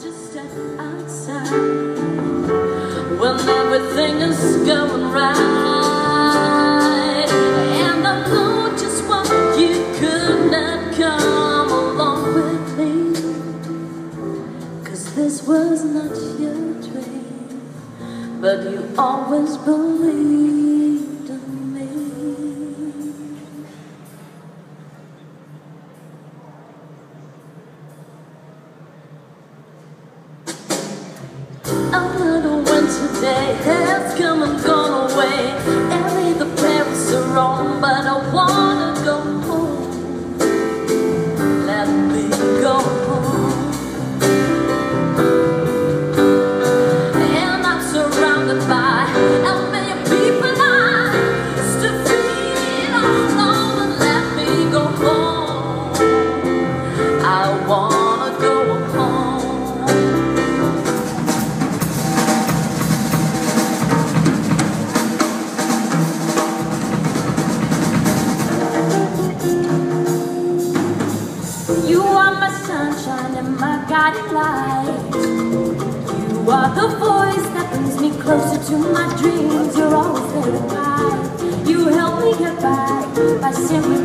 just step outside when everything is going right. And I know just what you could not come along with me. Cause this was not your dream, but you always believed Another winter day has come and gone away. You are the voice that brings me closer to my dreams. You're always there to guide. You help me get by by simply